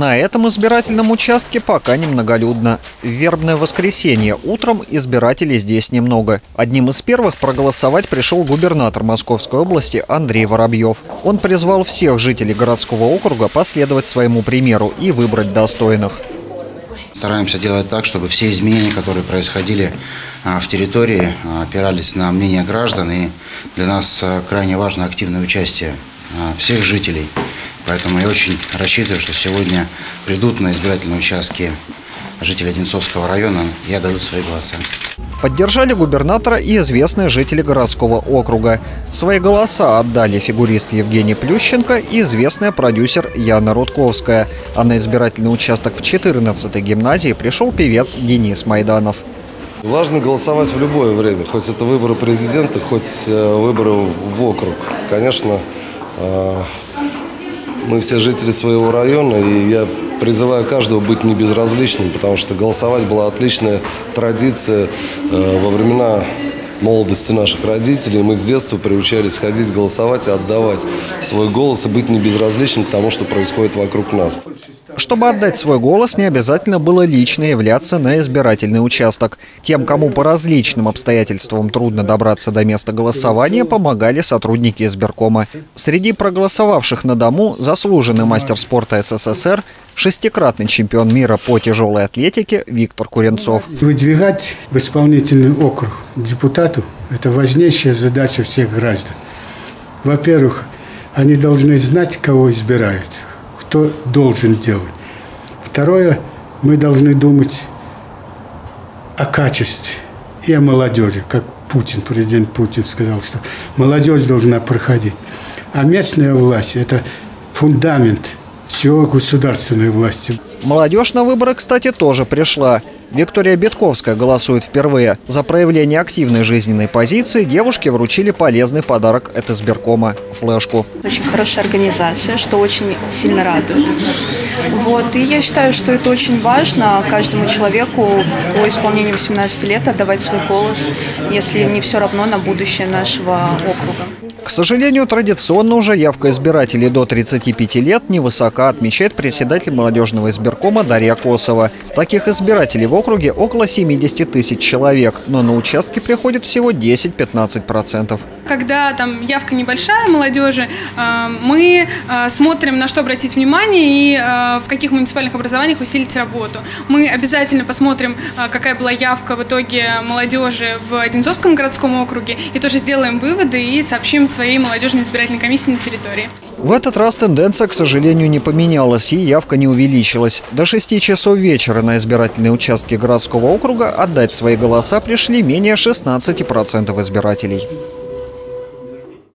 На этом избирательном участке пока немноголюдно. В вербное воскресенье утром избирателей здесь немного. Одним из первых проголосовать пришел губернатор Московской области Андрей Воробьев. Он призвал всех жителей городского округа последовать своему примеру и выбрать достойных. Стараемся делать так, чтобы все изменения, которые происходили а, в территории, а, опирались на мнение граждан. И для нас а, крайне важно активное участие всех жителей. Поэтому я очень рассчитываю, что сегодня придут на избирательные участки жители Одинцовского района и отдадут свои голоса. Поддержали губернатора и известные жители городского округа. Свои голоса отдали фигурист Евгений Плющенко и известная продюсер Яна Рудковская. А на избирательный участок в 14-й гимназии пришел певец Денис Майданов. Важно голосовать в любое время, хоть это выборы президента, хоть э, выборы в округ. Конечно, э, мы все жители своего района, и я призываю каждого быть не безразличным, потому что голосовать была отличная традиция э, во времена молодости наших родителей. Мы с детства приучались ходить, голосовать и отдавать свой голос и быть не безразличным к тому, что происходит вокруг нас. Чтобы отдать свой голос, не обязательно было лично являться на избирательный участок. Тем, кому по различным обстоятельствам трудно добраться до места голосования, помогали сотрудники избиркома. Среди проголосовавших на дому заслуженный мастер спорта СССР, шестикратный чемпион мира по тяжелой атлетике Виктор Куренцов. Выдвигать в исполнительный округ депутату – это важнейшая задача всех граждан. Во-первых, они должны знать, кого избирают, кто должен делать. Второе, мы должны думать о качестве и о молодежи, как Путин, президент Путин сказал, что молодежь должна проходить. А местная власть – это фундамент – всего государственной власти. Молодежь на выборы, кстати, тоже пришла. Виктория Бетковская голосует впервые. За проявление активной жизненной позиции девушке вручили полезный подарок от избиркома – флешку. Очень хорошая организация, что очень сильно радует. Вот. И я считаю, что это очень важно каждому человеку по исполнению 18 лет отдавать свой голос, если не все равно на будущее нашего округа. К сожалению, традиционно уже явка избирателей до 35 лет невысока, отмечает председатель молодежного избиркома Дарья Косова. Таких избирателей в округе около 70 тысяч человек, но на участке приходит всего 10-15%. Когда там явка небольшая молодежи, э, мы э, смотрим, на что обратить внимание и э, в каких муниципальных образованиях усилить работу. Мы обязательно посмотрим, какая была явка в итоге молодежи в Одинцовском городском округе и тоже сделаем выводы и сообщим своей молодежной избирательной комиссии на территории. В этот раз тенденция, к сожалению, не поменялась и явка не увеличилась. До 6 часов вечера на избирательные участки городского округа отдать свои голоса пришли менее 16% избирателей.